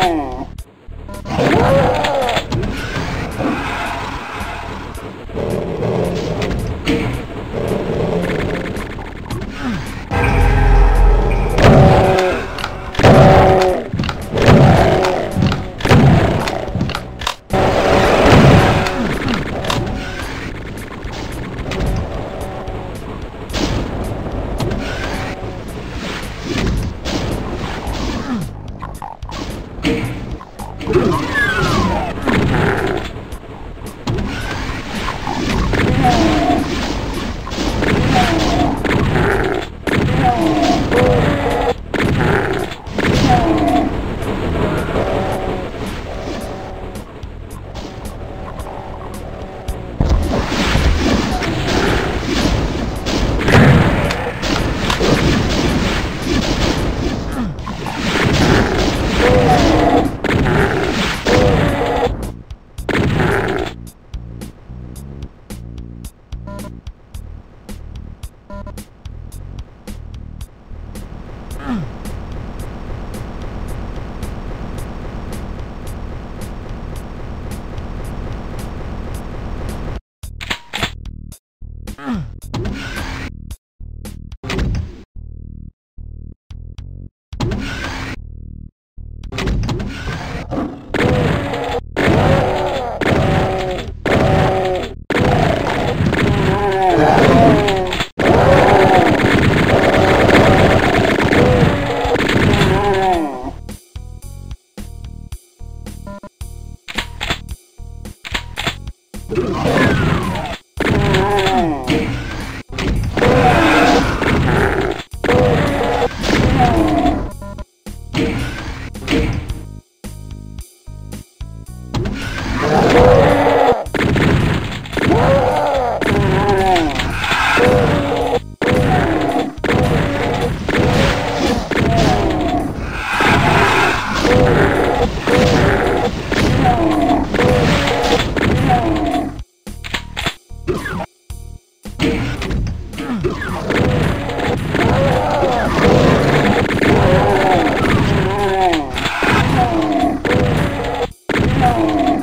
Oh.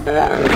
You